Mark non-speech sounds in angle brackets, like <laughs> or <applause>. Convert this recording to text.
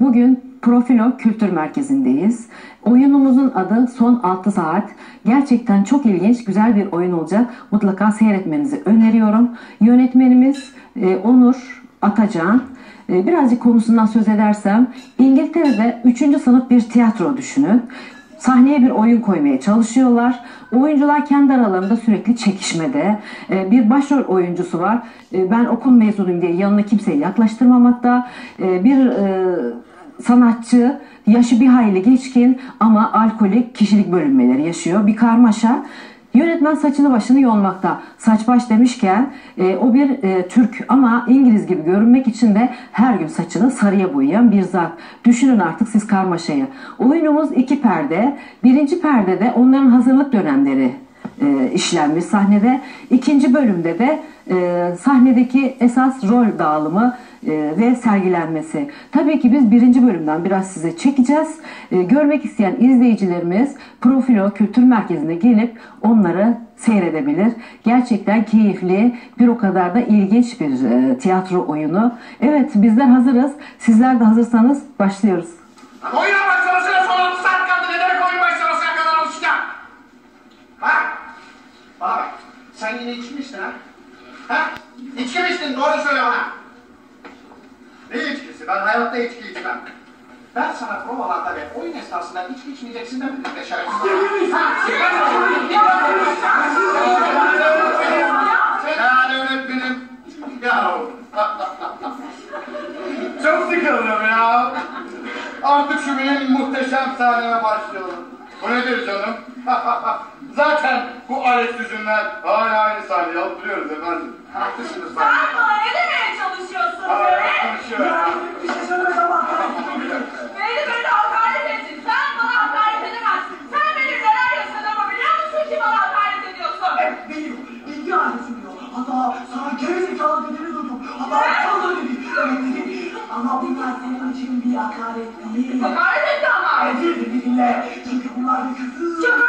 Bugün Profilo Kültür Merkezi'ndeyiz. Oyunumuzun adı Son 6 Saat. Gerçekten çok ilginç, güzel bir oyun olacak. Mutlaka seyretmenizi öneriyorum. Yönetmenimiz e, Onur Atacan. E, birazcık konusundan söz edersem, İngiltere'de 3. sınıf bir tiyatro düşünün. Sahneye bir oyun koymaya çalışıyorlar. Oyuncular kendi aralarında sürekli çekişmede. Ee, bir başrol oyuncusu var. Ee, ben okul mezunuyum diye yanına kimseyi yaklaştırmamakta. Ee, bir e, sanatçı yaşı bir hayli geçkin ama alkolik kişilik bölünmeleri yaşıyor. Bir karmaşa. Yönetmen saçını başını yolmakta. Saç baş demişken e, o bir e, Türk ama İngiliz gibi görünmek için de her gün saçını sarıya boyayan bir zat. Düşünün artık siz karmaşayı. Oyunumuz iki perde. Birinci perdede onların hazırlık dönemleri e, işlenmiş sahnede. İkinci bölümde de e, sahnedeki esas rol dağılımı e, ve sergilenmesi. Tabii ki biz birinci bölümden biraz size çekeceğiz. E, görmek isteyen izleyicilerimiz Profilo Kültür Merkezi'ne gelip onları seyredebilir. Gerçekten keyifli, bir o kadar da ilginç bir e, tiyatro oyunu. Evet bizler hazırız. Sizler de hazırsanız başlıyoruz. Oyun başlamasına son 6 saat kaldı. Ne demek oyun başlamasına kadar alışacağım? Ha? Bak. Sen yine içki mi içtin ha? Ha? İçki mi içtin? Doğru söyle bana. Ben hayatta içki içmem. Ben sana provalarda ve oyun esnasında içki içmeyeceksin demedim de şerefsiz. Yani öğretmenim. Ya. Çok sıkıldım ya. Artık şu benim muhteşem sahneme başlayalım. Bu nedir canım? <laughs> Zaten bu Alex yüzünden hala aynı sahneyi alıp duruyoruz efendim. Haklısınız Sen bana ne demeye çalışıyorsun Hala Ama bunlar senin için bir hakaret değil. Hakaret etti ama. Evet dinle. Çünkü bunlar bir küfür. Küfür